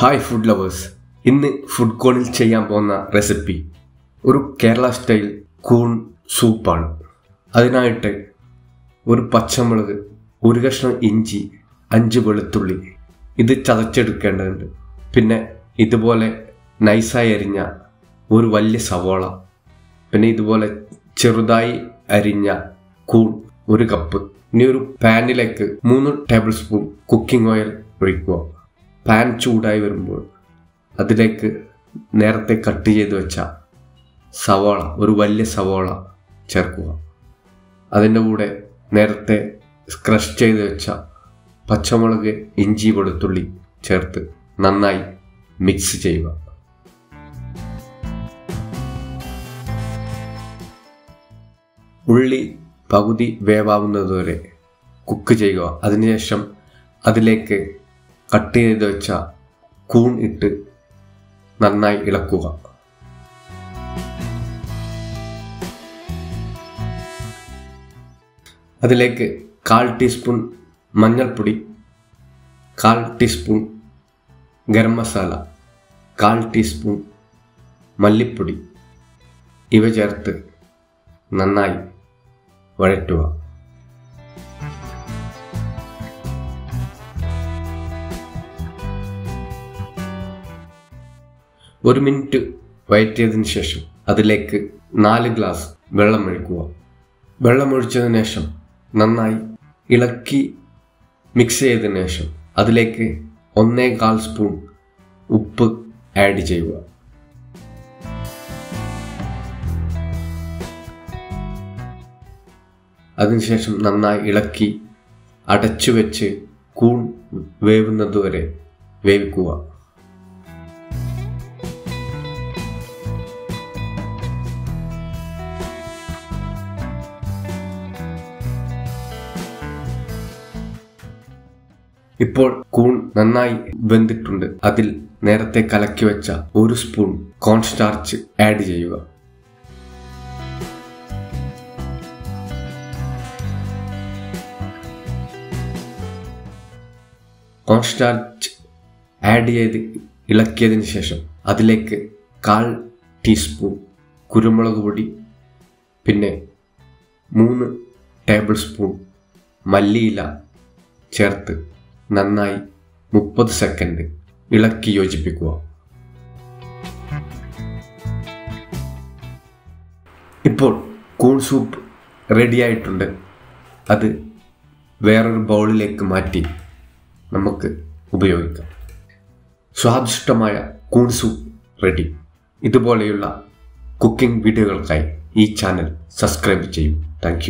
Hi food lovers ഇന്ന് food കോണിൽ ചെയ്യാൻ പോകുന്ന റെസിപ്പി ഒരു കേരള സ്റ്റൈൽ കൂൺ സൂപ്പാണ് അതിനായിട്ട് ഒരു പച്ചമുളക് ഒരു കഷ്ണം ഇഞ്ചി അഞ്ച് വെളുത്തുള്ളി ഇത് ചതച്ചെടുക്കേണ്ടതുണ്ട്. പിന്നെ ഇതുപോലെ നൈസായി അരിഞ്ഞ ഒരു വലിയ സവോള പിന്നെ ഇതുപോലെ ചെറുതായി അരിഞ്ഞ കൂൺ ഒരു കപ്പ് ഇനി ഒരു പാനിലേക്ക് മൂന്ന് ടേബിൾ സ്പൂൺ കുക്കിംഗ് ഓയിൽ ഒഴിക്കുക. പാൻ ചൂടായി വരുമ്പോൾ അതിലേക്ക് നേരത്തെ കട്ട് ചെയ്ത് വെച്ച സവാള ഒരു വലിയ സവാള ചേർക്കുക. അതിന്റെ കൂടെ നേരത്തെ ക്രഷ് ചെയ്ത് വെച്ച പച്ചമുളക് ഇഞ്ചി വെളുത്തുള്ളി ചേർത്ത് നന്നായി മിക്സ് ചെയ്യുക. ഉള്ളി പകുതി വേവാവുന്നതുവരെ കുക്ക് ചെയ്യുക. അതിനുശേഷം അതിലേക്ക് കട്ട് ചെയ്ത് വെച്ച കൂൺ ഇട്ട് നന്നായി ഇളക്കുക. അതിലേക്ക് കാൽ ടീസ്പൂൺ മഞ്ഞൾപ്പൊടി കാൽ ടീസ്പൂൺ ഗരം മസാല കാൽ ടീസ്പൂൺ മല്ലിപ്പൊടി ഇവ ചേർത്ത് നന്നായി വഴറ്റുക. ഒരു മിനിറ്റ് വയറ്റിയതിന് ശേഷം അതിലേക്ക് നാല് ഗ്ലാസ് വെള്ളം ഒഴിക്കുക വെള്ളം ഒഴിച്ചതിന് ശേഷം നന്നായി ഇളക്കി മിക്സ് ചെയ്തതിനു ശേഷം അതിലേക്ക് ഒന്നേ കാൽ സ്പൂൺ ഉപ്പ് ആഡ് ചെയ്യുക. അതിനുശേഷം നന്നായി ഇളക്കി അടച്ചു വെച്ച് കൂൺ വേവുന്നതുവരെ വേവിക്കുക. ഇപ്പോൾ കൂൺ നന്നായി വെന്തിട്ടുണ്ട്. അതിൽ നേരത്തെ കലക്കി വെച്ച ഒരു സ്പൂൺ കോൺ സ്റ്റാർച്ച് ആഡ് ചെയ്യുക. കോൺ സ്റ്റാർച്ച് ആഡ് ചെയ്ത് ഇളക്കിയതിന് ശേഷം അതിലേക്ക് കാൽ ടീസ്പൂൺ കുരുമുളക് പൊടി പിന്നെ മൂന്ന് ടേബിൾ സ്പൂൺ മല്ലിയില ചേർത്ത് നന്നായി. മുപ്പത് സെക്കൻഡ്. ഇളക്കി യോജിപ്പിക്കുക. ഇപ്പോൾ കൂൺ സൂപ്പ് റെഡിയായിട്ടുണ്ട് അത് വേറൊരു ബൗളിലേക്ക് മാറ്റി നമുക്ക് ഉപയോഗിക്കാം. സ്വാദിഷ്ടമായ കൂൺ സൂപ്പ് റെഡി ഇതുപോലെയുള്ള കുക്കിംഗ് വീഡിയോകൾക്കായി ഈ ചാനൽ സബ്സ്ക്രൈബ് ചെയ്യും. താങ്ക്